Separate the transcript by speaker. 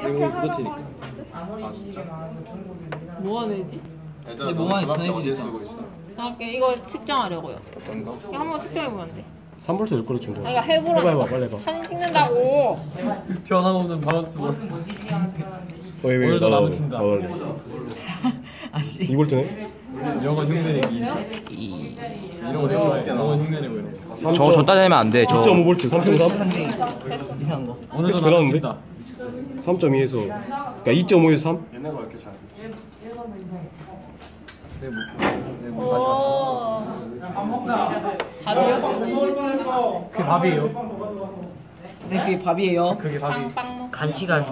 Speaker 1: 이거 그렇지니까.
Speaker 2: 뭐가 되지?
Speaker 3: 얘들아
Speaker 4: 근데
Speaker 3: 너
Speaker 4: 뭐만
Speaker 3: 전화기 어디에
Speaker 4: 전해지니까.
Speaker 3: 쓰고 있어?
Speaker 2: 할게 이거 측정하려고요.
Speaker 3: 어떤 거?
Speaker 2: 이거 한번 측정해보면 안 돼?
Speaker 1: 3볼트 될 거를 준거
Speaker 2: 아, 이거 해보라.
Speaker 1: 해봐 빨리 해봐.
Speaker 2: 사진 찍는다고.
Speaker 5: 변함없는 바운스 볼.
Speaker 1: 왜 왜?
Speaker 5: 오늘도
Speaker 1: 나
Speaker 5: 나무 친다.
Speaker 4: 아씨
Speaker 1: 2볼트네?
Speaker 5: 영어 흉내내기. 이런 거 진짜 좋아해. 영어 흉내내고 이런 거.
Speaker 6: 저거 저 따지면 안 돼. 저
Speaker 1: 2.5볼트 3.3?
Speaker 4: 한대 이상한 거
Speaker 5: 오늘도 나무? 친다.
Speaker 1: 3.2에서 그러니까 2.5에서 3?
Speaker 3: 얘네가 왜 이렇게 잘
Speaker 5: 와.
Speaker 2: 오. 밥이요?
Speaker 5: 그게 밥이에요.
Speaker 4: 쌤 그게 밥이에요
Speaker 5: 그게 밥이.
Speaker 4: 간시간